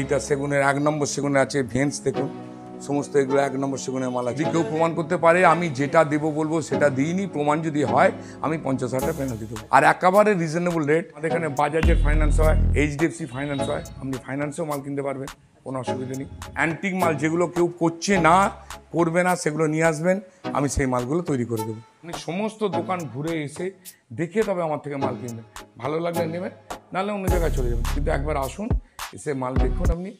এইটা সেগুনের, এক নম্বর সেগুনের আছে ভেন্স, দেখুন। সমস্ত এগুলো এক নম্বর সেগুনের মাল আছে। কেউ প্রমাণ করতে পারে, আমি যেটা দেবো বলব, সেটা দিইনি। প্রমাণ যদি হয়, আমি পঞ্চাশ হাজার টাকা পেনাল্টি দেবো। আর একেবারে রিজনেবল রেট আমাদের এখানে বাজাজের ফাইন্যান্স হয় এইচডিএফসি ফাইন্যান্স হয়, আপনি ফাইন্যান্সেও মাল কিনতে পারবেন, কোনো অসুবিধা নেই। অ্যান্টিক মাল যেগুলো কেউ করছে না, করবে না, সেগুলো নিয়ে আসবেন, আমি সেই মালগুলো তৈরি করে দেবো। আপনি সমস্ত দোকান ঘুরে এসে দেখে তবে আমার থেকে মাল কিনবেন। ভালো লাগলে নেবেন, নাহলে অন্য জায়গায় চলে যাবেন। কিন্তু একবার আসুন এসে মাল দেখুন আপনি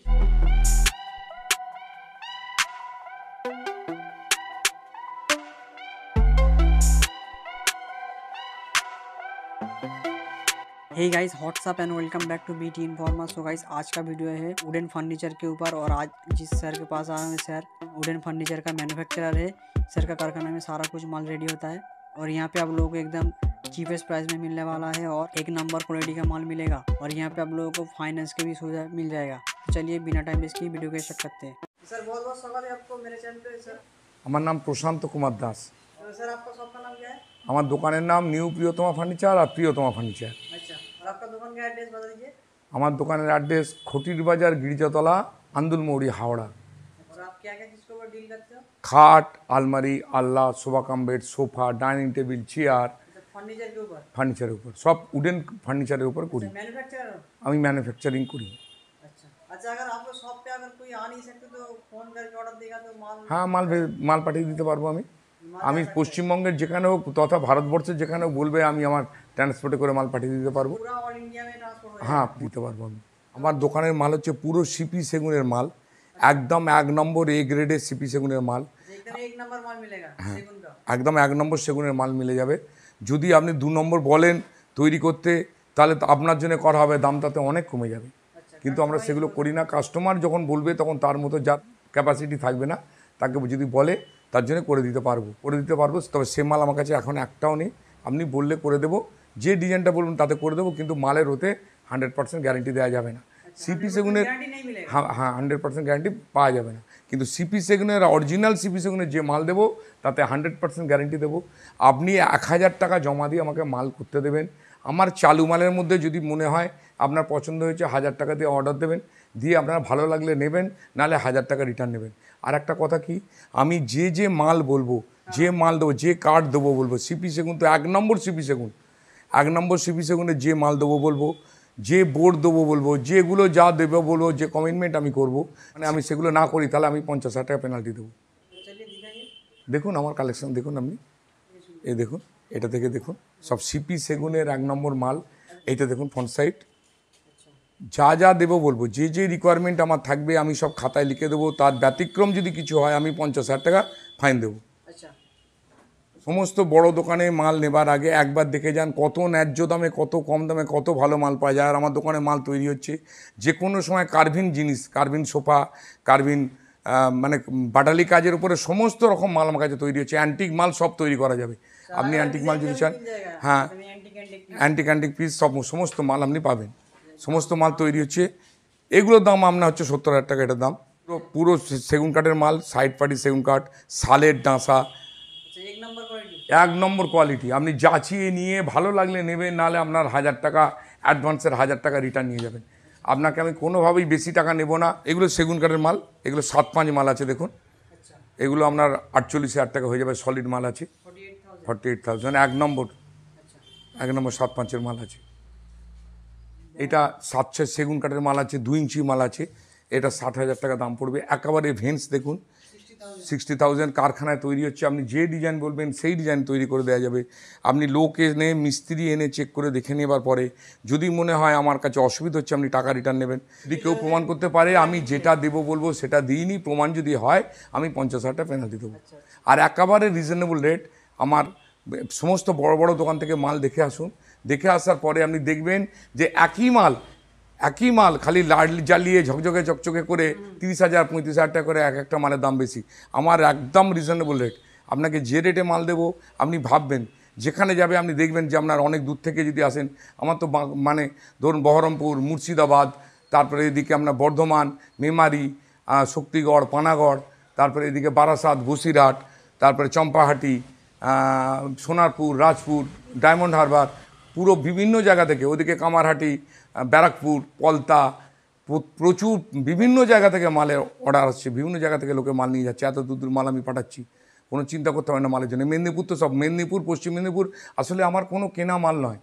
hey guys what's up and welcome back to BT Informa so guys आज का वीडियो है वुडन फर्नीचर के ऊपर और आज जिस सर के पास आया हूँ सर वुडन फर्नीचर का मैन्युफैक्चरर है सर का कारखाना में सारा कुछ माल रेडी होता है और यहाँ पे आप लोगों को एकदम चीपेस्ट प्राइस में मिलने वाला है और एक नंबर क्वालिटी का माल मिलेगा और यहाँ पे आप लोगों को फाइनेंस की भी सुविधा मिल जाएगा। तो चलिए बिना टाइम इसकी वीडियो के शक करते हैं? सर बहुत बहुत स्वागत है आपको मेरे चैनल पे सर। हमारा नाम प्रशांत कुमार दास। तो सर आपका शॉप का नाम क्या है? हमारा दुकान नाम न्यू प्रियोतमा फर्नीचर और प्रियोतमा फर्नीचर अच्छा और आपका दुकान का एड्रेस बता दीजिए। हमारे दुकान का एड्रेस खटीर बाज़ार गिरिजातला आंदुल मोड़ी हावड़ा। क्या क्या चीज़ डील करते हो? खाट आलमारी Allah sofa cum bed sofa dining table chair ফার্নিচারের উপর? সব উডেন ফার্নিচারের উপর করি। আমি ম্যানুফ্যাকচারিং করি। হ্যাঁ মাল মাল পাঠিয়ে দিতে পারব আমি। আমি পশ্চিমবঙ্গের যেখানে হোক তথা ভারতবর্ষের যেখানে বলবে আমি আমার ট্রান্সপোর্টে করে মাল পাঠিয়ে দিতে পারব। হ্যাঁ দিতে পারব আমি। আমার দোকানের মাল হচ্ছে পুরো সিপি সেগুনের মাল। একদম এক নম্বর এ গ্রেডের সিপি সেগুনের মাল। হ্যাঁ। একদম এক নম্বর সেগুনের মাল মিলে যাবে। যদি আপনি দু নম্বর বলেন তৈরি করতে তাহলে আপনার জন্য করা হবে দাম তাতে অনেক কমে যাবে। কিন্তু আমরা সেগুলো করি না। কাস্টমার যখন বলবে তখন তার মতো যার ক্যাপাসিটি থাকবে না তাকে যদি বলে তার জন্য করে দিতে পারব। করে দিতে পারব তবে সে মাল আমার কাছে এখন একটাও নেই। আপনি বললে করে দেবো। যে ডিজাইনটা বলুন তাতে করে দেবো কিন্তু মালের হতে হান্ড্রেড পার্সেন্ট গ্যারেন্টি দেওয়া যাবে না। সিপি সেগুনের হ্যাঁ হ্যাঁ হান্ড্রেড পার্সেন্ট গ্যারেন্টি পাওয়া যাবে না। কিন্তু সিপি সেগুনের অরিজিনাল সিপি সেগুনের যে মাল দেবো, তাতে হান্ড্রেড পার্সেন্ট গ্যারান্টি দেবো। আপনি এক হাজার টাকা জমা দিয়ে আমাকে মাল করতে দেবেন। আমার চালু মালের মধ্যে যদি মনে হয় আপনার পছন্দ হয়েছে, হাজার টাকা দিয়ে অর্ডার দেবেন, দিয়ে আপনার ভালো লাগলে নেবেন, নাহলে হাজার টাকা রিটার্ন নেবেন। আর একটা কথা কি, আমি যে যে মাল বলব, যে মাল দেবো, যে কার্ড দেবো বলব সিপি সেগুন তো এক নম্বর সিপি সেগুন এক নম্বর সিপি সেগুনে যে মাল দেবো বলব যে বোর্ড দেবো বলব, যেগুলো যা দেবো বলব, যে কমিটমেন্ট আমি করব মানে আমি সেগুলো না করি, তাহলে আমি পঞ্চাশ হাজার টাকা পেনাল্টি দেবো। দেখুন আমার কালেকশন দেখুন আপনি। এ দেখুন, এটা থেকে দেখুন। সব সিপি সেগুনের এক নম্বর মাল, এইটা দেখুন ফ্রন্ট সাইড যা যা দেবো বলব, যে যে রিকোয়ারমেন্ট আমার থাকবে, আমি সব খাতায় লিখে দেবো। তার ব্যতিক্রম যদি কিছু হয়, আমি পঞ্চাশ হাজার টাকা ফাইন দেবো। সমস্ত বড় দোকানে মাল নেবার আগে একবার দেখে যান কত ন্যায্য দামে কত কম দামে কত ভালো মাল পাওয়া যায়। আর আমার দোকানে মাল তৈরি হচ্ছে যে কোনো সময় কার্ভিন জিনিস কার্ভিন সোফা কার্ভিন মানে বাটালি কাজের উপরে সমস্ত রকম মাল আমার কাছে তৈরি হচ্ছে। অ্যান্টিক মাল সব তৈরি করা যাবে। আপনি অ্যান্টিক মাল যদি চান হ্যাঁ অ্যান্টিক অ্যান্টিক পিস সব সমস্ত মাল আপনি পাবেন। সমস্ত মাল তৈরি হচ্ছে। এগুলোর দাম আপনার হচ্ছে সত্তর হাজার টাকা এটার দাম। পুরো সেগুন কাঠের মাল সাইড পার্টি সেগুন কাঠ শালের ডাঁসা এক নম্বর কোয়ালিটি আপনি যাচিয়ে নিয়ে ভালো লাগলে নেবেন নাহলে আপনার হাজার টাকা অ্যাডভান্সের হাজার টাকা রিটার্ন নিয়ে যাবেন। আপনাকে আমি কোনোভাবেই বেশি টাকা নেব না। এগুলো সেগুন কাঠের মাল এগুলো সাত পাঁচ মাল আছে দেখুন। আচ্ছা। এগুলো আপনার আটচল্লিশ হাজার টাকা হয়ে যাবে সলিড মাল আছে। ফর্টি এইট থাউজেন্ড এক নম্বর। আচ্ছা। এক নম্বর সাত পাঁচের মাল আছে। এটা সাত ছয় সেগুন কাঠের মাল আছে দু ইঞ্চি মাল আছে। এটা ষাট হাজার টাকা দাম পড়বে। একেবারে ভেন্স দেখুন সিক্সটি থাউজেন্ড কারখানায় তৈরি হচ্ছে, আপনি যে ডিজাইন বলবেন সেই ডিজাইন তৈরি করে দেওয়া যাবে। আপনি লোক এনে, মিস্ত্রি এনে চেক করে দেখে নেবার পরে যদি মনে হয় আমার কাছে অসুবিধা হচ্ছে, আপনি টাকা রিটার্ন নেবেন। যদি কেউ প্রমাণ করতে পারে, আমি যেটা দেবো বলব সেটা দিইনি, প্রমাণ যদি হয়, আমি পঞ্চাশ হাজার টাকা পেনাল্টি দেবো। আর একেবারে রিজনেবল রেট আমার সমস্ত বড় বড় দোকান থেকে মাল দেখে আসুন। দেখে আসার পরে আপনি দেখবেন যে একই মাল একই মাল, খালি লাল জ্বালিয়ে ঝকঝকে চকচকে করে তিরিশ হাজার, পঁয়ত্রিশ হাজার টাকা করে এক একটা মালের দাম বেশি। আমার একদম রিজনেবল রেট আপনাকে যে রেটে মাল দেবো, আপনি ভাববেন। যেখানে যাবে আপনি দেখবেন যে আপনার অনেক দূর থেকে যদি আসেন, আমার তো মানে ধরুন বহরমপুর, মুর্শিদাবাদ, তারপরে এদিকে আপনার বর্ধমান, মেমারি শক্তিগড়, পানাগড়, তারপরে এদিকে বারাসাত, বসিরহাট, তারপরে চম্পাহাটি সোনারপুর, রাজপুর, ডায়মন্ড হারবার, পুরো বিভিন্ন জায়গা থেকে, ওদিকে কামারহাটি ব্যারাকপুর, পলতা প্রচুর বিভিন্ন জায়গা থেকে মালের অর্ডার আসছে। বিভিন্ন জায়গা থেকে লোকে মাল নিয়ে যাচ্ছে। এত দূর দূর মাল আমি পাঠাচ্ছি। কোনো চিন্তা করতে হবে না মালের জন্য। মেদিনীপুর তো সব। মেদিনীপুর, পশ্চিম মেদিনীপুর, আসলে আমার কোনো কেনা মাল নয়।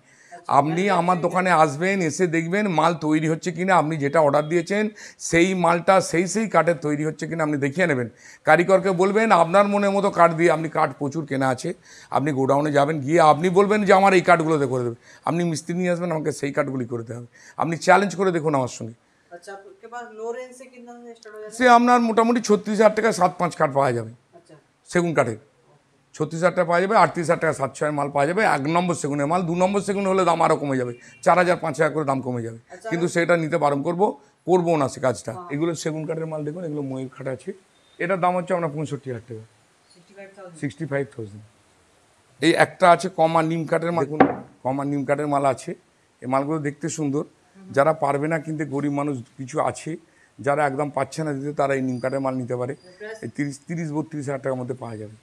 আপনি আমার দোকানে আসবেন এসে দেখবেন মাল তৈরি হচ্ছে কিনা আপনি যেটা অর্ডার দিয়েছেন সেই মালটা সেই সেই কাঠের তৈরি হচ্ছে কিনা আপনি দেখিয়ে নেবেন। কারিগরকে বলবেন আপনার মনের মতো কাঠ দিয়ে আপনি কাঠ প্রচুর কেনা আছে আপনি গোডাউনে যাবেন গিয়ে আপনি বলবেন যে আমার এই কাঠগুলোতে করে দেবে। আপনি মিস্ত্রি নিয়ে আসবেন আমাকে সেই কাঠগুলি করে দেবে আপনি চ্যালেঞ্জ করে দেখুন আমার সঙ্গে। সে আপনার মোটামুটি ছত্রিশ হাজার টাকা সাত পাঁচ কাঠ পাওয়া যাবে। সেগুন কাঠের ছত্রিশ হাজার টাকা পাওয়া যাবে আটত্রিশ হাজার টাকা সাত ছয়ের মাল পাওয়া যাবে এক নম্বর সেগুনের মাল দু নম্বর সেগুন হলে দাম আরও কমে যাবে চার হাজার পাঁচ হাজার করে দাম কমে যাবে। কিন্তু সেটা নিতে বারণ করব করব না সে কাজটা। এগুলো সেগুন কাঠের মাল দেখুন এগুলো ময়ূর খাট আছে। এটার দাম হচ্ছে আমরা পঁয়ষট্টি হাজার টাকা। সিক্সটি ফাইভ থাউজেন্ড এই একটা আছে কমা নিম কাঠের মাল। কমা নিম কাঠের মাল আছে। এই মালগুলো দেখতে সুন্দর। যারা পারবে না কিন্তু গরিব মানুষ কিছু আছে যারা একদম পাচ্ছে না দিতে তারা এই নিম কাঠের মাল নিতে পারে। এই তিরিশ তিরিশ বত্রিশ হাজার টাকার মধ্যে পাওয়া যাবে।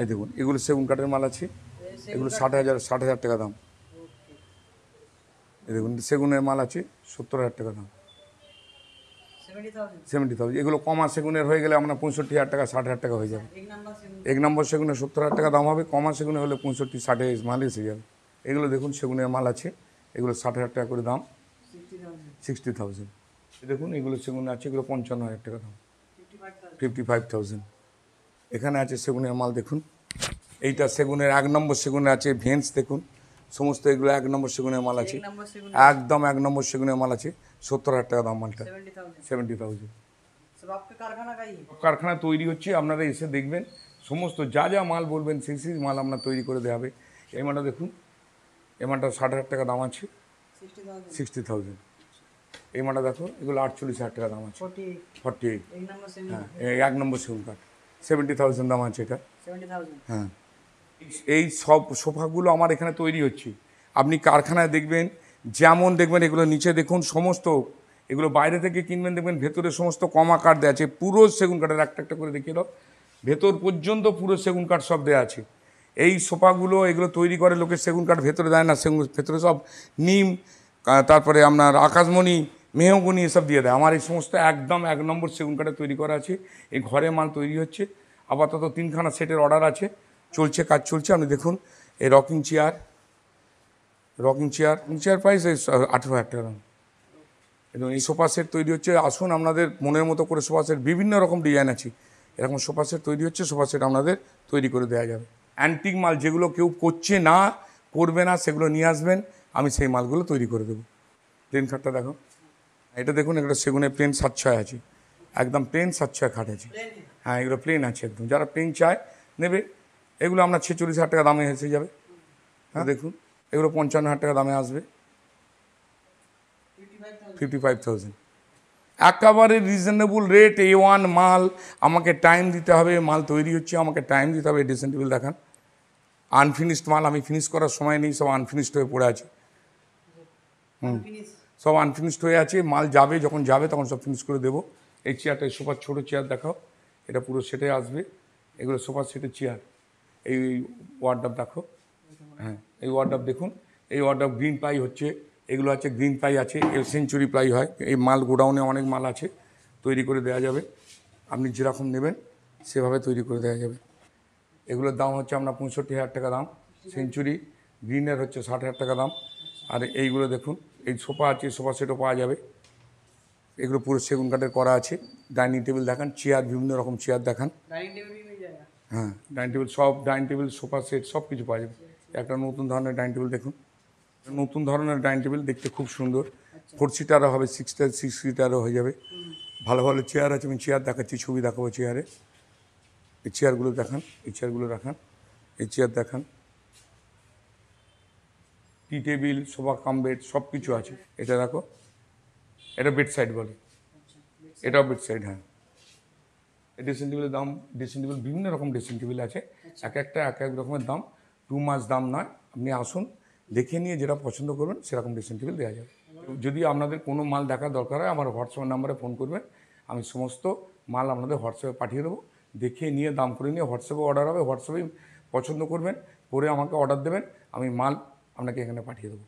এই দেখুন এগুলো সেগুন কাঠের মাল আছে। এগুলো ষাট হাজার ষাট হাজার টাকা দাম। এই দেখুন সেগুনের মাল আছে সত্তর হাজার টাকা দাম। সেভেন্টি থাউজেন্ড এগুলো কমা সেগুনের হয়ে গেলে আপনার পঁয়ষট্টি হাজার টাকা ষাট হাজার টাকা হয়ে যাবে। এক নম্বর সেগুনে। সত্তর হাজার টাকা দাম হবে কমা সেগুনে হলে পঁয়ষট্টি ষাটে মাল এসে যাবে। এগুলো দেখুন সেগুনের মাল আছে এগুলো ষাট হাজার টাকা করে দাম। সিক্সটি থাউজেন্ড দেখুন এগুলো সেগুন আছে এগুলো পঞ্চান্ন হাজার টাকা দাম। ফিফটি ফাইভ থাউজেন্ড এখানে আছে সেগুনের মাল দেখুন। এইটা সেগুনের এক নম্বর সেগুনে আছে ভেন্স দেখুন। সমস্ত এগুলো এক নম্বর সেগুনের মাল আছে। একদম এক নম্বর সেগুনের মাল আছে। সত্তর হাজার টাকা দাম মালটা। Seventy thousand. কারখানা তৈরি হচ্ছে আপনারা এসে দেখবেন। সমস্ত যা যা মাল বলবেন সেই সেই মাল আপনার তৈরি করে দেওয়া হবে। এই মালটা দেখুন এই মালটা ষাট হাজার টাকা দাম আছে। Sixty thousand. এই মালটা দেখো এগুলো আটচল্লিশ হাজার টাকা দাম আছে। Forty eight. হ্যাঁ এক নম্বর সেগুন কাঠ। সেভেন্টি থাউজেন্ড দাম আছে এটা। হ্যাঁ। এই সব সোফাগুলো আমার এখানে তৈরি হচ্ছে। আপনি কারখানায় দেখবেন যেমন দেখবেন এগুলো নিচে দেখুন সমস্ত এগুলো বাইরে থেকে কিনবেন দেখবেন ভেতরে সমস্ত কমা কাঠ দেওয়া আছে। পুরো সেগুন কাঠের একটা একটা করে দেখিয়ে দাও। ভেতর পর্যন্ত পুরো সেগুন কাঠ সব দেওয়া আছে। এই সোফাগুলো এগুলো তৈরি করে লোকে সেগুন কাঠ ভেতরে দেয় না সেগুন ভেতরে সব নিম তারপরে আপনার আকাশমণি মেহগুনি এসব দিয়ে দেয়। আমার এই সমস্ত একদম এক নম্বর সেগুন কাঠে তৈরি করা আছে। এই ঘরে মাল তৈরি হচ্ছে। আপাতত তিনখানা সেটের অর্ডার আছে। চলছে, কাজ চলছে। আপনি দেখুন, এই rocking chair rocking chair chair price এই আঠেরো হাজার টাকা এবং এই সোফা সেট তৈরি হচ্ছে। আসুন, আপনাদের মনের মতো করে সোফা সেট বিভিন্ন রকম ডিজাইন আছে। এরকম সোফা সেট তৈরি হচ্ছে। সোফা সেট আপনাদের তৈরি করে দেওয়া যাবে। অ্যান্টিক মাল যেগুলো কেউ করছে না, করবে না, সেগুলো নিয়ে আসবেন। আমি সেই মালগুলো তৈরি করে দেবো। প্লেন খাটটা দেখো। এটা দেখুন একটা সেগুনে প্লেন সাত ছয় আছে। একদম প্লেন সাত ছয় খাট আছে। হ্যাঁ এগুলো প্লেন আছে একদম। যারা প্লেন চায় নেবে। এগুলো আপনার ছেচল্লিশ হাজার টাকা দামে এসে যাবে। হ্যাঁ দেখুন এগুলো পঞ্চান্ন হাজার টাকা দামে আসবে। ফিফটি ফাইভ থাউজেন্ড একেবারে রিজনেবল রেট এ ওয়ান মাল আমাকে টাইম দিতে হবে মাল তৈরি হচ্ছে আমাকে টাইম দিতে হবে ড্রেসিং টেবিল দেখান। আনফিনিশড মাল আমি ফিনিশ করার সময় নেই সব আনফিনিশড হয়ে পড়ে আছে। হুম। সব আনফিনিশড হয়ে আছে, মাল যাবে, যখন যাবে তখন সব ফিনিশ করে দেবো। এই চেয়ারটা সোফার ছোটো চেয়ার দেখাও, এটা পুরো সেটে আসবে। এগুলো সোফার সেটের চেয়ার এই ওয়ার্ডাপ দেখো হ্যাঁ এই ওয়ার্ডাপ দেখুন। এই ওয়ার্ডাপ গ্রিন প্লাই হচ্ছে, এগুলো আছে গ্রিন প্লাই আছে এই সেঞ্চুরি প্লাই হয়। এই মাল গোডাউনে অনেক মাল আছে, তৈরি করে দেওয়া যাবে। আপনি যেরকম নেবেন, সেভাবে তৈরি করে দেওয়া যাবে। এগুলোর দাম হচ্ছে আপনার পঁয়ষট্টি হাজার টাকা দাম। সেঞ্চুরি গ্রিনের হচ্ছে ষাট হাজার টাকা দাম। আর এইগুলো দেখুন এই সোফা আছে সোফা সেটও পাওয়া যাবে। এগুলো পুরো সেগুন কাঠের করা আছে। ডাইনিং টেবিল দেখান চেয়ার বিভিন্ন রকম চেয়ার দেখান। হ্যাঁ ডাইনিং টেবিল সব ডাইনিং টেবিল সোফা সেট সব কিছু পাওয়া যাবে। একটা নতুন ধরনের ডাইনিং টেবিল দেখুন। নতুন ধরনের ডাইনিং টেবিল দেখতে খুব সুন্দর। ফোর সিটারও হবে সিক্স সিক্স সিটারও হয়ে যাবে। ভালো ভালো চেয়ার আছে আমি চেয়ার দেখাচ্ছি ছবি দেখাবো চেয়ারে। এই চেয়ারগুলো দেখান এই চেয়ারগুলো রাখান এই চেয়ার দেখান। Tea table sofa cum bed সব কিছু আছে। এটা দেখো এটা বেড সাইড বলে। এটাও বেড সাইড হ্যাঁ ড্রেসিং টেবিলের দাম ড্রেসিং টেবিল বিভিন্ন রকম ড্রেসিং টেবিল আছে। এক একটা এক এক রকমের দাম। টু মাস দাম নয়। আপনি আসুন দেখে নিয়ে যেটা পছন্দ করবেন সেরকম ড্রেসিং টেবিল দেওয়া যাবে। যদি আপনাদের কোনো মাল দেখার দরকার হয় আমার হোয়াটসঅ্যাপ নাম্বারে ফোন করবেন। আমি সমস্ত মাল আপনাদের হোয়াটসঅ্যাপে পাঠিয়ে দেবো। দেখে নিয়ে দাম করে নিয়ে হোয়াটসঅ্যাপে অর্ডার হবে হোয়াটসঅ্যাপেই পছন্দ করবেন। করে আমাকে অর্ডার দেবেন। আমি মাল আপনাকে এখানে পাঠিয়ে দেবো।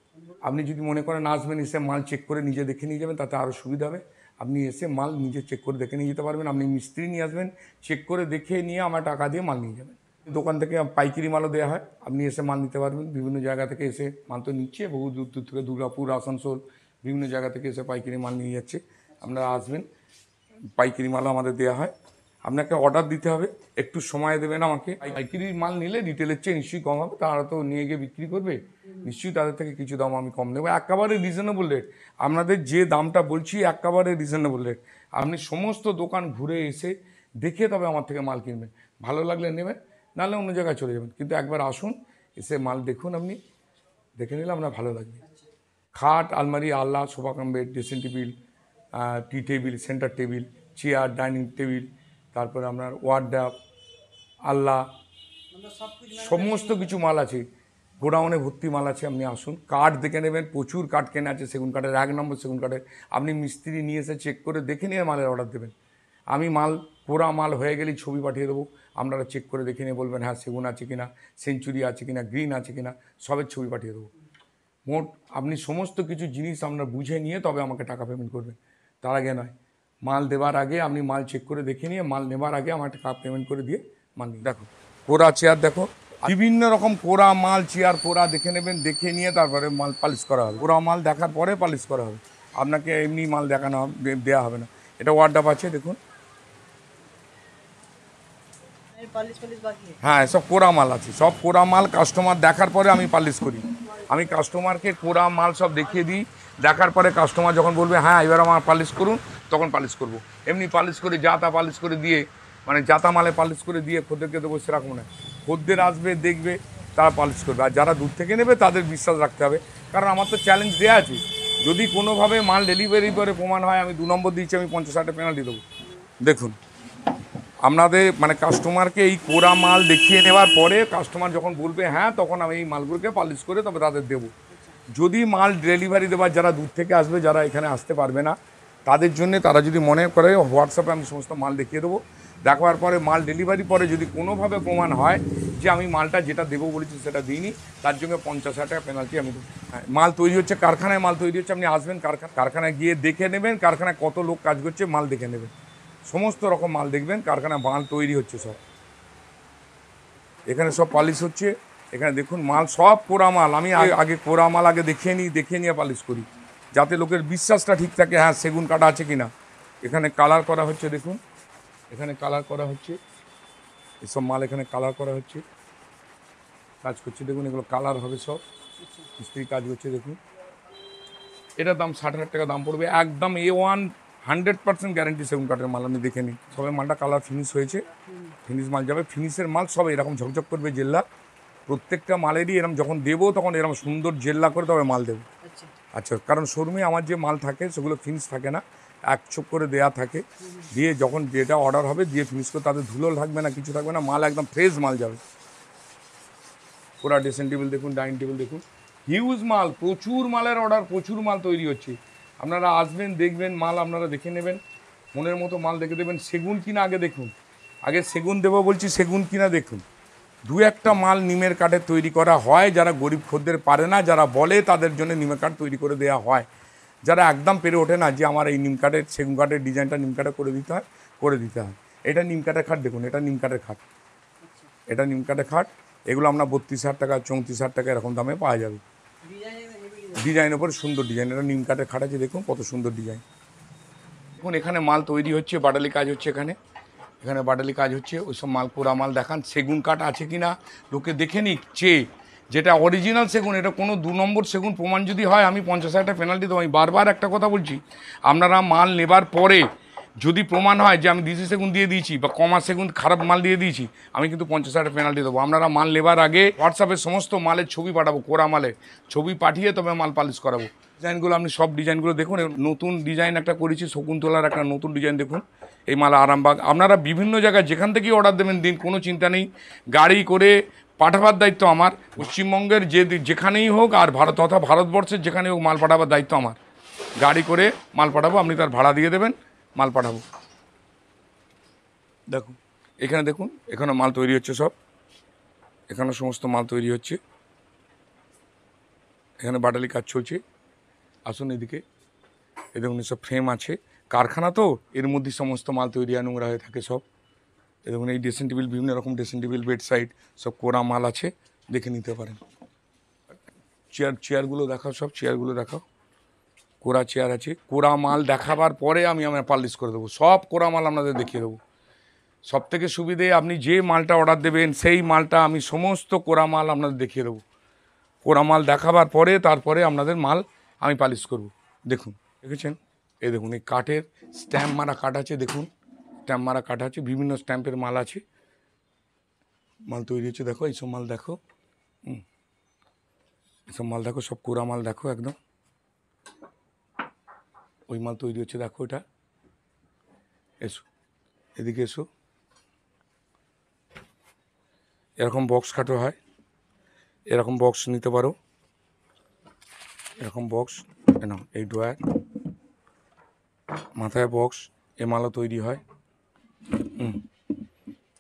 আপনি যদি মনে করেন আসবেন এসে মাল চেক করে নিজে দেখে নিয়ে যাবেন, তাতে আরও সুবিধা হবে। আপনি এসে মাল নিজে চেক করে দেখে নিয়ে যেতে পারবেন। আপনি মিস্ত্রি নিয়ে আসবেন চেক করে দেখে নিয়ে আমার টাকা দিয়ে মাল নিয়ে যাবেন। দোকান থেকে পাইকারি মালও দেওয়া হয়। আপনি এসে মাল নিতে পারবেন। বিভিন্ন জায়গা থেকে এসে মাল তো নিচ্ছে, বহু দূর দূর থেকে দুর্গাপুর, আসানসোল, বিভিন্ন জায়গা থেকে এসে পাইকারি মাল নিয়ে যাচ্ছে। আপনারা আসবেন, পাইকারি মালও আমাদের দেওয়া হয়। আপনাকে অর্ডার দিতে হবে। একটু সময় দেবেন আমাকে। পাইকারি মাল নিলে রিটেলের চেয়ে নিশ্চয়ই কম হবে। তারা তো নিয়ে গিয়ে বিক্রি করবে। নিশ্চয়ই তাদের থেকে কিছু দাম আমি কম নেব একেবারে রিজনেবল রেট আপনাদের যে দামটা বলছি, একেবারে রিজনেবল রেট আপনি সমস্ত দোকান ঘুরে এসে দেখে তবে আমার থেকে মাল কিনবেন। ভালো লাগলে নেবেন, নাহলে অন্য জায়গায় চলে যাবেন। কিন্তু একবার আসুন, এসে মাল দেখুন আপনি। দেখে নিলে আপনার ভালো লাগবে। খাট, আলমারি, আলনা, sofa bed dressing table tea table centre table chair dining table তারপরে আপনার ওয়ার্ডাপ আল্লাহ সমস্ত কিছু মাল আছে। গোডাউনে ভর্তি মাল আছে, আপনি আসুন। কাঠ দেখে নেবেন, প্রচুর কাঠ কেনা আছে, সেগুন কাঠের এক নম্বর সেগুন কাঠের আপনি মিস্ত্রি নিয়ে এসে চেক করে দেখে নিয়ে মালের অর্ডার দেবেন। আমি মাল পোড়া মাল হয়ে গেলেই ছবি পাঠিয়ে দেবো। আপনারা চেক করে দেখে নিয়ে বলবেন হ্যাঁ সেগুন আছে কিনা সেঞ্চুরি আছে কিনা গ্রিন আছে কিনা, সবের ছবি পাঠিয়ে দেবো। মোট, আপনি সমস্ত কিছু জিনিস আপনার বুঝে নিয়ে তবে আমাকে টাকা পেমেন্ট করবেন। তার আগে নয়। মাল দেওয়ার আগে আপনি মাল চেক করে দেখে নিয়ে মাল নেওয়ার আগে আমার টাকা পেমেন্ট করে দিয়ে মাল দেখো কোরা চেয়ার দেখো বিভিন্ন রকম কোরা মাল চেয়ার কোরা দেখে নেবেন দেখে নিয়ে তারপরে মাল পালিশ করা হবে। কোরা মাল দেখার পরে পালিশ করা হবে। আপনাকে এমনি মাল দেখানো হবে দেওয়া হবে না। এটা ওয়ার্ডাপ আছে দেখুন। হ্যাঁ সব কোরা মাল আছে। সব কোরা মাল কাস্টমার দেখার পরে আমি পালিশ করি। আমি কাস্টমারকে কোরা মাল সব দেখিয়ে দিই। দেখার পরে কাস্টমার যখন বলবে হ্যাঁ এবার আমার পালিশ করুন। তখন পালিশ করব। এমনি পালিশ করে জাতা পালিশ করে দিয়ে মানে জাতা মালে পালিশ করে দিয়ে খদ্দেরকে দেবো সেরকম না। খদ্দের আসবে, দেখবে, তারা পালিশ করবে। আর যারা দূর থেকে নেবে, তাদের বিশ্বাস রাখতে হবে। কারণ আমার তো চ্যালেঞ্জ দেওয়া আছে। যদি কোনোভাবে মাল ডেলিভারি করে প্রমাণ হয়, আমি দু নম্বর দিচ্ছি আমি পঞ্চাশ হাজার পেনাল্টি দেবো। দেখুন আপনাদের মানে কাস্টমারকে এই কোরা মাল দেখিয়ে নেওয়ার পরে কাস্টমার যখন বলবে হ্যাঁ তখন আমি এই মালগুলোকে পালিশ করে তবে তাদের দেবো। যদি মাল ডেলিভারি দেওয়ার যারা দূর থেকে আসবে, যারা এখানে আসতে পারবে না তাদের জন্য তারা যদি মনে করে হোয়াটসঅ্যাপে আমি সমস্ত মাল দেখিয়ে দেবো। দেখার পরে মাল ডেলিভারি পরে যদি কোনোভাবে প্রমাণ হয় যে আমি মালটা যেটা দেবো বলেছি সেটা দিইনি তার জন্য পঞ্চাশ হাজার টাকা পেনাল্টি আমি হ্যাঁ, মাল তৈরি হচ্ছে কারখানায় মাল তৈরি হচ্ছে আপনি আসবেন কারখানা কারখানায় গিয়ে দেখে নেবেন কারখানায় কত লোক কাজ করছে মাল দেখে নেবেন। সমস্ত রকম মাল দেখবেন কারখানায় মাল তৈরি হচ্ছে সব। এখানে সব পালিশ হচ্ছে এখানে দেখুন মাল সব পোড়া মাল আমি আগে- পোড়া মাল আগে দেখিয়ে নিই দেখে নিয়ে পালিশ করি। যাতে লোকের বিশ্বাসটা ঠিক থাকে হ্যাঁ সেগুন কাটা আছে কি না এখানে কালার করা হচ্ছে, দেখুন। এখানে কালার করা হচ্ছে। এসব মাল এখানে কালার করা হচ্ছে। কাজ করছে, দেখুন, এগুলো কালার হবে সব। মিস্ত্রি কাজ করছে, দেখুন। এটার দাম ষাট হাজার টাকা দাম পড়বে। একদম A one hundred percent guarantee সেগুন কাঠের মাল, আমি দেখে নিই। সবে মালটা কালার ফিনিশ হয়েছে। ফিনিশ মাল যাবে। ফিনিশের মাল সব এরকম ঝকঝক করবে জেল্লা। প্রত্যেকটা মালেরই এরকম যখন দেবো, তখন এরকম সুন্দর জেল্লা করে তবে মাল দেবো। আচ্ছা কারণ শোরুমে আমার যে মাল থাকে, সেগুলো ফিনিশ থাকে না। এক চোখ করে দেয়া থাকে। দিয়ে যখন যেটা অর্ডার হবে, দিয়ে ফিনিশ করে তাদের ধুলো থাকবে না, কিছু থাকবে না, মাল একদম ফ্রেশ মাল যাবে। পুরা ড্রেসিং টেবিল দেখুন ডাইনিং টেবিল দেখুন। হিউজ মাল, প্রচুর মালের অর্ডার প্রচুর মাল তৈরি হচ্ছে। আপনারা আসবেন, দেখবেন মাল, আপনারা দেখে নেবেন। মনের মতো মাল দেখে দেবেন। সেগুন কিনা আগে দেখুন। আগে সেগুন দেবো বলছি, সেগুন কিনা দেখুন। দু একটা মাল নিমের কাঠে তৈরি করা হয়, যারা গরিব খদ্দের পারে না, যারা বলে তাদের জন্য নিমের কাঠ তৈরি করে দেওয়া হয়। যারা একদম পেরে ওঠে না যে আমার এই নিম কাঠের, সেগুন কাঠের ডিজাইনটা নিম কাঠে করে দিতে হয়, করে দিতে হয়। এটা নিম কাঠের খাট দেখুন, এটা নিম কাঠের খাট। এটা নিম কাঠের খাট, এগুলো আমরা বত্রিশ হাজার টাকা, চৌত্রিশ হাজার টাকা এরকম দামে পাওয়া যাবে। ডিজাইনের উপরে সুন্দর ডিজাইন, এটা নিম কাঠের খাট আছে, দেখুন কত সুন্দর ডিজাইন। দেখুন, এখানে মাল তৈরি হচ্ছে, বাটালি কাজ হচ্ছে এখানে। এখানে বাটালি কাজ হচ্ছে, ওইসব মাল, পোড়া মাল দেখান, সেগুন কাঠ আছে কি না লোকে দেখে নিক চেয়ে যেটা অরিজিনাল সেগুন, এটা কোনো দু নম্বর সেগুন, প্রমাণ যদি হয়, আমি পঞ্চাশ হাজার পেনাল্টি দেবো। আমি বারবার একটা কথা বলছি, আপনারা মাল নেবার পরে যদি প্রমাণ হয় যে আমি দিশি সেগুন দিয়ে দিয়েছি বা কমা সেগুন, খারাপ মাল দিয়ে দিয়েছি, আমি কিন্তু পঞ্চাশ হাজার পেনাল্টি দেবো। আপনারা মাল নেবার আগে হোয়াটসঅ্যাপে সমস্ত মালের ছবি পাঠাবো কোরা মালের, ছবি পাঠিয়ে তবে মাল পালিশ করাবো। ডিজাইনগুলো, আপনি সব ডিজাইনগুলো দেখুন। নতুন ডিজাইন একটা করেছি, শকুন্তলার একটা নতুন ডিজাইন দেখুন। এই মালা আরামবাগ। আপনারা বিভিন্ন জায়গায় যেখান থেকেই অর্ডার দেবেন, দিন, কোনো চিন্তা নেই। গাড়ি করে পাঠাবার দায়িত্ব আমার। পশ্চিমবঙ্গের যে যেখানেই হোক আর ভারত তথা ভারতবর্ষের যেখানে হোক মাল পাঠাবার দায়িত্ব আমার। গাড়ি করে মাল পাঠাবো, আপনি তার ভাড়া দিয়ে দেবেন, মাল পাঠাবো। দেখুন, এখানে দেখুন এখানে মাল তৈরি হচ্ছে সব। এখানে সমস্ত মাল তৈরি হচ্ছে। এখানে বাটালি কাজ চলছে। আসুন এদিকে। এ দেখুন সব ফ্রেম আছে। কারখানা তো, এর মধ্যে সমস্ত মাল তৈরি হয়, নোংরা হয়ে থাকে সব। এ দেখুন, এই ড্রেসিং টেবিল বিভিন্ন রকম ড্রেসিং টেবিল বেড সাইড সব কোরা মাল আছে। দেখে নিতে পারেন। চেয়ার চেয়ারগুলো দেখাও সব চেয়ারগুলো দেখাও। কোরা চেয়ার আছে। কোরা মাল দেখাবার পরে আমি আমার পাবলিশ করে দেবো। সব কোরা মাল আপনাদের দেখিয়ে দেবো। সব থেকে সুবিধে, আপনি যে মালটা অর্ডার দেবেন, সেই মালটা আমি সমস্ত কোরা মাল আপনাদের দেখিয়ে দেবো। কোরা মাল দেখাবার পরে, তারপরে আপনাদের মাল আমি পালিশ করব। দেখুন, দেখেছেন? এই দেখুন, এই কাঠের স্ট্যাম্প মারা কাঠ আছে, দেখুন। স্ট্যাম্প মারা কাঠ আছে, বিভিন্ন স্ট্যাম্পের মাল আছে। মাল তৈরি হচ্ছে, দেখো, এইসব মাল দেখো। এসব মাল দেখো, সব কোরা মাল দেখো, একদম। ওই মাল তৈরি হচ্ছে, দেখো এটা। এসো, এদিকে এসো। এরকম বক্স কাটো হয়। এরকম বক্স নিতে পারো। এরকম বক্স কেন এই ড্রয়ার মাথায় বক্স এ মালও তৈরি হয়। হুম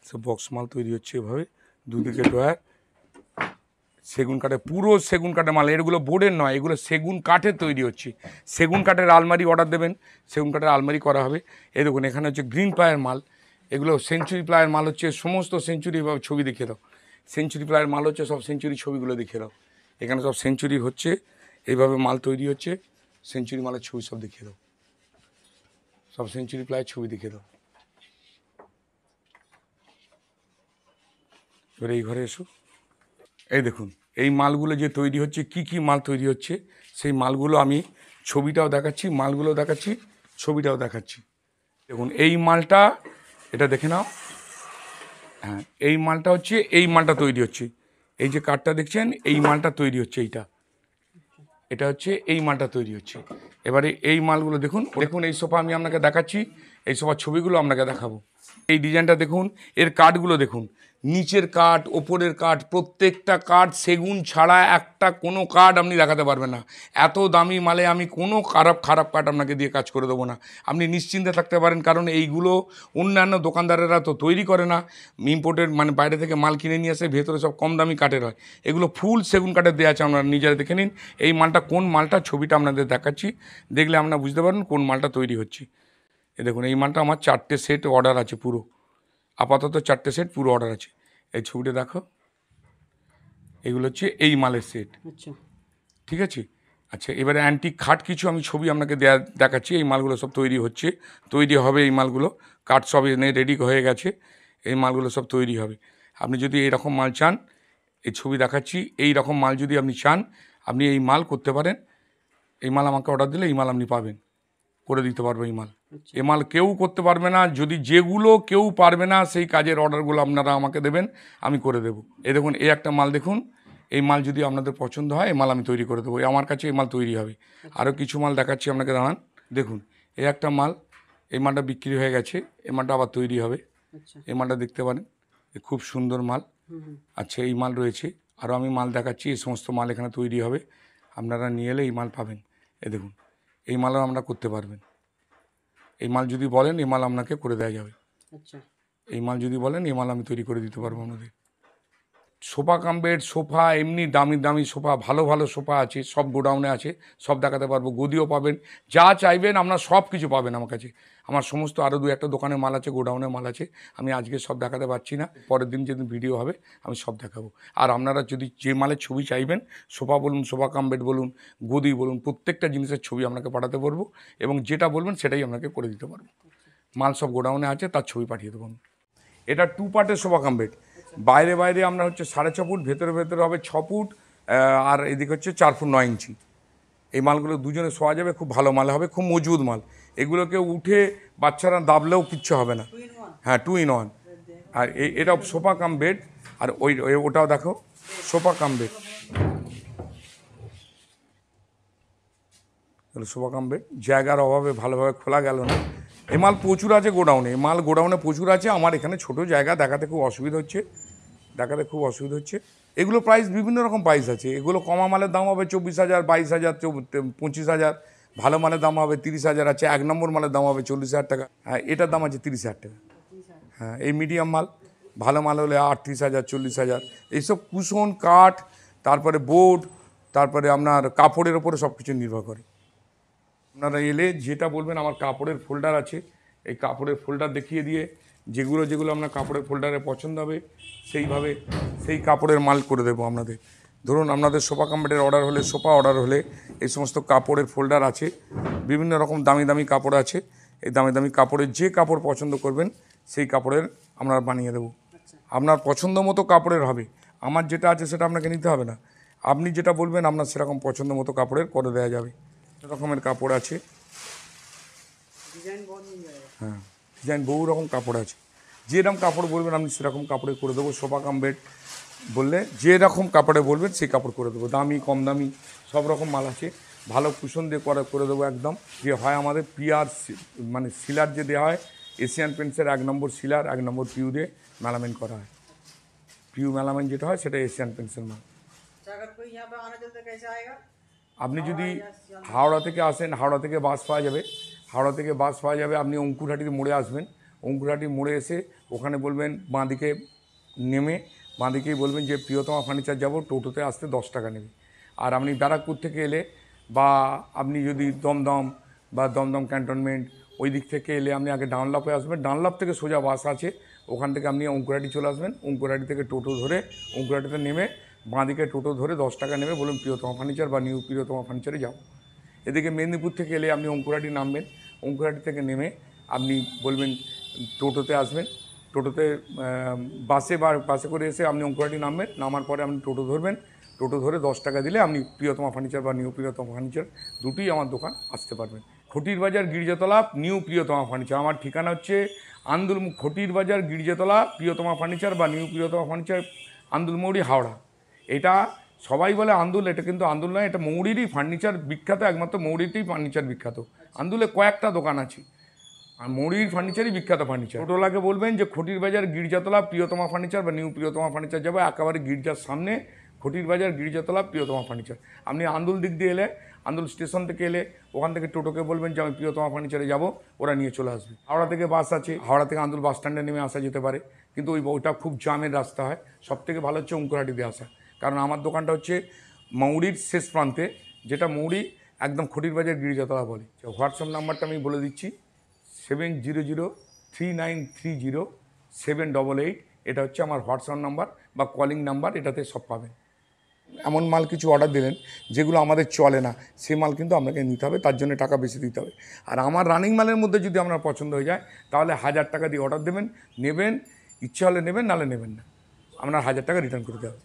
সব বক্স মাল তৈরি হচ্ছে এভাবে, দুদিকে ড্রয়ার সেগুন কাঠের, পুরো সেগুন কাঠের মাল, এগুলো বোর্ডের নয়, এগুলো সেগুন কাঠের তৈরি হচ্ছে। সেগুন কাঠের আলমারি অর্ডার দেবেন, সেগুন কাঠের আলমারি করা হবে। এই দেখুন, এখানে হচ্ছে গ্রিন প্লায়ের মাল, এগুলো সেঞ্চুরি প্লায়ের মাল হচ্ছে, সমস্ত সেঞ্চুরি ছবি দেখিয়ে দাও। সেঞ্চুরি প্লায়ের মাল হচ্ছে, সব সেঞ্চুরি ছবিগুলো দেখিয়ে দাও। এখানে সব সেঞ্চুরি হচ্ছে এইভাবে মাল তৈরি হচ্ছে সেঞ্চুরি মালের ছবি সব দেখিয়ে দাও। সব সেঞ্চুরি প্লায়ের ছবি দেখিয়ে দাও। এবারে এই ঘরে এসো। এই দেখুন, এই মালগুলো যে তৈরি হচ্ছে, কি কি মাল তৈরি হচ্ছে, সেই মালগুলো আমি ছবিটাও দেখাচ্ছি মালগুলো দেখাচ্ছি, ছবিটাও দেখাচ্ছি। দেখুন, এই মালটা, এটা দেখে নাও। হ্যাঁ এই মালটা হচ্ছে, এই মালটা তৈরি হচ্ছে। এই যে কাঠটা দেখছেন, এই মালটা তৈরি হচ্ছে এইটা। এটা হচ্ছে এই মালটা তৈরি হচ্ছে। এবারে এই মালগুলো দেখুন দেখুন এই সোফা আমি আপনাকে দেখাচ্ছি, এই সোফার ছবিগুলো আপনাকে দেখাবো। এই ডিজাইনটা দেখুন, এর কাঠগুলো দেখুন। নিচের কাঠ, ওপরের কাঠ, প্রত্যেকটা কাঠ সেগুন ছাড়া একটা কোনো কাঠ আপনি দেখাতে পারবেন না। এত দামি মালে আমি কোনো খারাপ খারাপ কাঠ আপনাকে দিয়ে কাজ করে দেবো না। আপনি নিশ্চিন্তে থাকতে পারেন, কারণ এইগুলো অন্যান্য দোকানদারেরা তো তৈরি করে না। ইম্পোর্টেড মানে বাইরে থেকে মাল কিনে নিয়ে আসে, ভেতরে সব কম দামি কাঠের হয়। এগুলো ফুল সেগুন কাঠের দেওয়া আছে, আপনারা নিজেরা দেখে নিন। এই মালটা কোন মালটা, ছবিটা আপনাদের দেখাচ্ছি। দেখলে আপনারা বুঝতে পারবেন কোন মালটা তৈরি হচ্ছে। এ দেখুন, এই মালটা আমার চারটে সেট অর্ডার আছে পুরো। আপাতত চারটে সেট পুরো অর্ডার আছে। এই ছবিটা দেখো। এগুলো হচ্ছে এই মালের সেট আচ্ছা। ঠিক আছে? আচ্ছা এবারে অ্যান্টিক খাট কিছু আমি ছবি আপনাকে দেয়া দেখাচ্ছি। এই মালগুলো সব তৈরি হচ্ছে। তৈরি হবে এই মালগুলো। কাঠ সব এনে রেডি হয়ে গেছে। এই মালগুলো সব তৈরি হবে। আপনি যদি এইরকম মাল চান এই ছবি দেখাচ্ছি। এই রকম মাল যদি আপনি চান আপনি এই মাল করতে পারেন। এই মাল আমাকে অর্ডার দিলে এই মাল আপনি পাবেন। করে দিতে পারব এই মাল। আচ্ছা। এ মাল কেউ করতে পারবে না যদি যেগুলো কেউ পারবে না সেই কাজের অর্ডারগুলো আপনারা আমাকে দেবেন আমি করে দেবো। এ দেখুন এই একটা মাল দেখুন এই মাল যদি আপনাদের পছন্দ হয় এই মাল আমি তৈরি করে দেবো আমার কাছে এই মাল তৈরি হবে। আরও কিছু মাল দেখাচ্ছি আপনাকে দাঁড়ান দেখুন এই একটা মাল এই মালটা বিক্রি হয়ে গেছে এই মালটা আবার তৈরি হবে। আচ্ছা। এই মালটা দেখতে পারেন খুব সুন্দর মাল। আচ্ছা এই মাল রয়েছে আরও আমি মাল দেখাচ্ছি এই সমস্ত মাল এখানে তৈরি হবে আপনারা নিয়ে এলে এই মাল পাবেন। এ দেখুন এই মালও আমরা করতে পারবেন। এই মাল যদি বলেন এই মাল আপনাকে করে দেওয়া যাবে। আচ্ছা। এই মাল যদি বলেন এই মাল আমি তৈরি করে দিতে পারব আপনাদের। সোফা কাম বেড সোফা এমনি দামি দামি সোফা ভালো ভালো সোফা আছে সব গোডাউনে আছে সব দেখাতে পারব গদিও পাবেন যা চাইবেন আপনার সব কিছু পাবেন আমার কাছে। আমার সমস্ত আরও দু একটা দোকানের মাল আছে, গোডাউনের মাল আছে, আমি আজকে সব দেখাতে পারছি না। পরের দিন যেদিন ভিডিও হবে, আমি সব দেখাবো। আর আপনারা যদি যে মালের ছবি চাইবেন সোফা বলুন সোফা কাম বেড বলুন, গদি বলুন, প্রত্যেকটা জিনিসের ছবি আপনাকে পাঠাতে পারব এবং যেটা বলবেন সেটাই আপনাকে করে দিতে পারব। মাল সব গোডাউনে আছে, তার ছবি পাঠিয়ে দেবো এটা টু পার্টের সোফা কাম বেড বাইরে বাইরে আমরা হচ্ছে সাড়ে ছ ফুট, ভেতরে ভেতরে হবে ছ ফুট আর এদিকে হচ্ছে চার ফুট নয় ইঞ্চি। এই মালগুলো দুজনে শোয়া যাবে, খুব ভালো মাল হবে, খুব মজবুত মাল। এগুলোকে উঠে বাচ্চারা দাবলেও কিচ্ছু হবে না। হ্যাঁ টু ইন ওয়ান আর এটা সোফা কাম বেড আর ওই ওটাও দেখো sofa cum bed. Sofa cum bed জায়গার অভাবে ভালোভাবে খোলা গেল না। এই মাল প্রচুর আছে গোডাউনে এই মাল গোডাউনে প্রচুর আছে আমার এখানে ছোট জায়গা দেখাতে খুব অসুবিধা হচ্ছে দেখাতে খুব অসুবিধা হচ্ছে। এগুলো প্রাইস বিভিন্ন রকম প্রাইস আছে এগুলো কমা মালের দাম হবে চব্বিশ হাজার বাইশ হাজার পঁচিশ হাজার। ভালো মালের দাম হবে তিরিশ হাজার, আছে এক নম্বর মালের দাম হবে চল্লিশ হাজার টাকা। হ্যাঁ এটার দাম আছে তিরিশ হাজার টাকা। হ্যাঁ এই মিডিয়াম মাল, ভালো মাল হলে আটত্রিশ হাজার, চল্লিশ হাজার। এইসব কুশন, কাঠ, তারপরে বোর্ড তারপরে আপনার কাপড়ের ওপরে সব কিছু নির্ভর করে। আপনারা এলে যেটা বলবেন, আমার কাপড়ের ফোল্ডার আছে। এই কাপড়ের ফোল্ডার দেখিয়ে দিয়ে যেগুলো যেগুলো আপনার কাপড়ের ফোল্ডারে পছন্দ হবে, সেইভাবে সেই কাপড়ের মাল করে দেবো আপনাদের। ধরুন আপনাদের সোফা কাম্বেটের অর্ডার হলে, সোফা অর্ডার হলে এই সমস্ত কাপড়ের ফোল্ডার আছে। বিভিন্ন রকম দামি দামি কাপড় আছে। এই দামি দামি কাপড়ের যে কাপড় পছন্দ করবেন, সেই কাপড়ের আমরা বানিয়ে দেবো। আপনার পছন্দ মতো কাপড়ের হবে। আমার যেটা আছে সেটা আপনাকে নিতে হবে না। আপনি যেটা বলবেন, আপনার সেরকম পছন্দ মতো কাপড়ের করে দেওয়া যাবে। রকমের কাপড় আছে। হ্যাঁ ডিজাইন বহু রকম কাপড় আছে। যেরকম কাপড় বলবেন, আপনি সেরকম কাপড়ে করে দেবো। সোফা কাম্বেট বললে যে রকম কাপড়ে বলবেন সেই কাপড় করে দেবো। দামি কম দামি সব রকম মাল আছে। ভালো কুশন দিয়ে করে করে দেবো একদম। যে হয় আমাদের পিয়ার মানে শিলার যে দেওয়া হয় এশিয়ান পেন্টসের এক নম্বর শিলার এক নম্বর পিউ দিয়ে মেলামেন করা হয়। পিউ মেলামেন যেটা হয় সেটা এশিয়ান পেন্টসের মাল। আপনি যদি হাওড়া থেকে আসেন হাওড়া থেকে বাস পাওয়া যাবে। হাওড়া থেকে বাস পাওয়া যাবে আপনি অঙ্কুরহাটির মোড়ে আসবেন। অঙ্কুরহাটির মোড়ে এসে ওখানে বলবেন বাঁদিকে নেমে বাঁদিকেই বলবেন যে, প্রিয়তমা ফার্নিচার যাব, টোটোতে আসতে দশ টাকা নেবে। আর আপনি ব্যারাকপুর থেকে এলে বা আপনি যদি দমদম বা দমদম ক্যান্টনমেন্ট ওই দিক থেকে এলে আপনি আগে ডানলাপে আসবেন। ডানলাপ থেকে সোজা বাস আছে, ওখান থেকে আপনি অঙ্কুরহাটি চলে আসবেন। অঙ্কুরহাটি থেকে টোটো ধরে অঙ্কুরহাটিতে নেমে বাঁদিকে টোটো ধরে দশ টাকা নেবে বলুন প্রিয়তমা ফার্নিচার বা নিউ প্রিয়তমা ফার্নিচারে যাও এদিকে মেদিনীপুর থেকে এলে আপনি অঙ্কুরহাটি নামবেন। অঙ্কুরহাটি থেকে নেমে আপনি বলবেন টোটোতে আসবেন। টোটোতে বাসে বা বাসে করে এসে আপনি অঙ্কুরহাটি নামবেন, নামার পরে আপনি টোটো ধরবেন। টোটো ধরে দশ টাকা দিলে আপনি প্রিয়তমা ফার্নিচার বা নিউ প্রিয়তমা ফার্নিচার দুটোই আমার দোকান আসতে পারবেন খটির বাজার গির্জাতলা, নিউ প্রিয়তমা ফার্নিচার। আমার ঠিকানা হচ্ছে আন্দুল খটির বাজার গির্জাতলা, প্রিয়তমা ফার্নিচার বা নিউ প্রিয়তমা ফার্নিচার আন্দুলমৌড়ি হাওড়া। এটা সবাই বলে আন্দুল, এটা কিন্তু আন্দুল নয়, এটা মৌরিরই ফার্নিচার বিখ্যাত, একমাত্র মৌরিতেই ফার্নিচার বিখ্যাত। আন্দুলে কয়েকটা দোকান আছে। আর মৌরির ফার্নিচারই বিখ্যাত ফার্নিচার টোটোলাকে বলবেন যে, খটির বাজার, গির্জাতলা, প্রিয়তমা ফার্নিচার বা নিউ প্রিয়তমা ফার্নিচার যাবে, একেবারে গির্জার সামনে খটির বাজার, গির্জাতলা, প্রিয়তমা ফার্নিচার আপনি আন্দুল দিক দিয়ে এলে, আন্দুল স্টেশন থেকে এলে, ওখান থেকে টোটোকে বলবেন যে, আমি প্রিয়তমা ফার্নিচারে যাব, ওরা নিয়ে চলে আসবে। হাওড়া থেকে বাস আছে, হাওড়া থেকে আন্দুল বাস স্ট্যান্ডে নেমে আসা যেতে পারে। কিন্তু ওই ওটা খুব জামের রাস্তা হয়। সব থেকে ভালো হচ্ছে দিয়ে আসা। কারণ আমার দোকানটা হচ্ছে মৌরির শেষ প্রান্তে, যেটা মৌরি একদম খটির বাজার, গিরিজাতলা বলে। হোয়াটসঅ্যাপ নাম্বারটা আমি বলে দিচ্ছি। Seven zero zero three nine three zero seven double eight এটা হচ্ছে আমার হোয়াটসঅ্যাপ নাম্বার বা কলিং নাম্বার, এটাতে সব পাবেন। এমন মাল কিছু অর্ডার দিলেন, যেগুলো আমাদের চলে না সে মাল কিন্তু আপনাকে নিতে হবে, তার জন্য টাকা বেশি দিতে হবে। আর আমার রানিং মালের মধ্যে যদি আপনার পছন্দ হয়ে যায়, তাহলে হাজার টাকা দিয়ে অর্ডার দেবেন, নেবেন, ইচ্ছা হলে নেবেন, নাহলে নেবেন না। আপনার হাজার টাকা রিটার্ন করে দেওয়া হবে।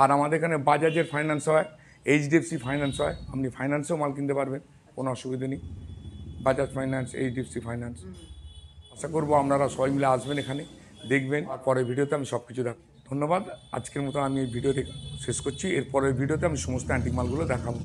আর আমাদের এখানে বাজাজের ফাইন্যান্স হয় এইচডিএফসি ফাইন্যান্স হয়, আপনি ফাইন্যান্সেও মাল কিনতে পারবেন, কোনো অসুবিধা নেই। Bajaj finance, HDFC finance. আশা করব আপনারা সবাই মিলে আসবেন এখানে, দেখবেন, আর পরের ভিডিওতে আমি সব কিছু ধন্যবাদ, আজকের মতো আমি এই ভিডিও শেষ করছি। এর পরের ভিডিওতে আমি সমস্ত অ্যান্টিক মালগুলো দেখাবো।